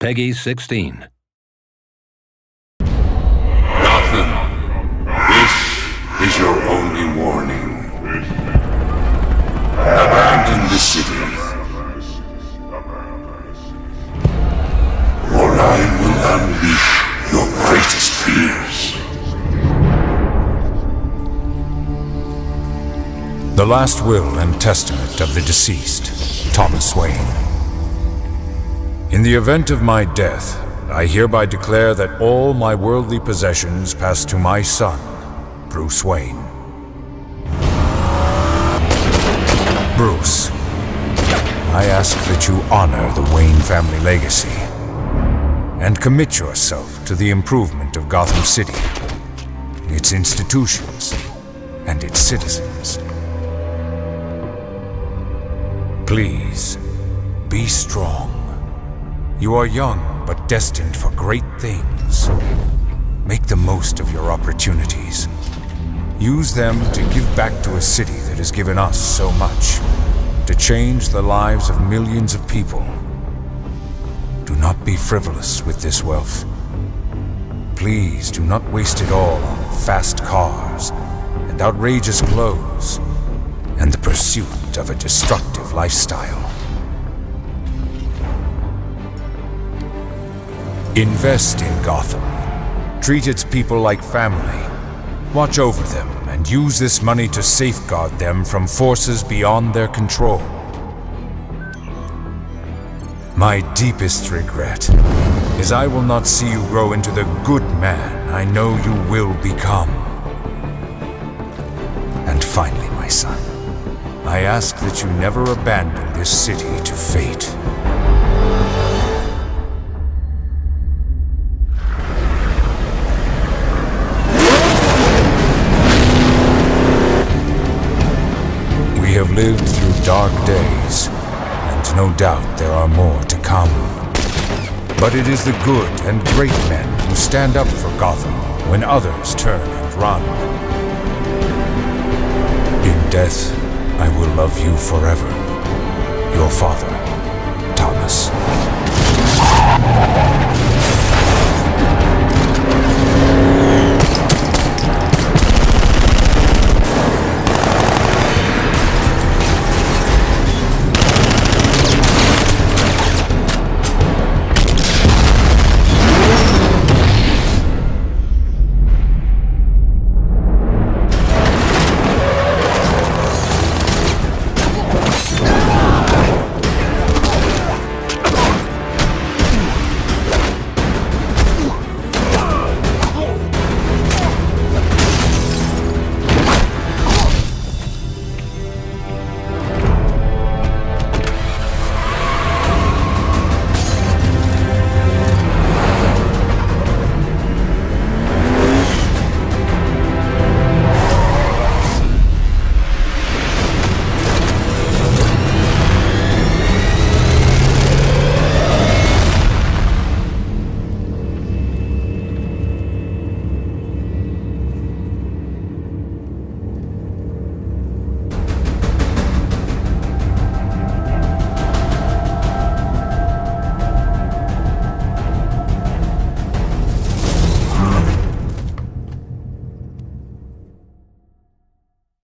Peggy 16. Gotham, this is your only warning. Abandon the city. Or I will unleash your greatest fears. The last will and testament of the deceased, Thomas Wayne. In the event of my death, I hereby declare that all my worldly possessions pass to my son, Bruce Wayne. Bruce, I ask that you honor the Wayne family legacy and commit yourself to the improvement of Gotham City, its institutions, and its citizens. Please, be strong. You are young, but destined for great things. Make the most of your opportunities. Use them to give back to a city that has given us so much. To change the lives of millions of people. Do not be frivolous with this wealth. Please do not waste it all on fast cars and outrageous clothes and the pursuit of a destructive lifestyle. Invest in Gotham. Treat its people like family. Watch over them and use this money to safeguard them from forces beyond their control. My deepest regret is I will not see you grow into the good man I know you will become. And finally, my son, I ask that you never abandon this city to fate. Lived through dark days, and no doubt there are more to come. But it is the good and great men who stand up for Gotham when others turn and run. In death, I will love you forever. Your father, Thomas.